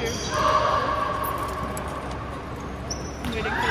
too. I'm waiting for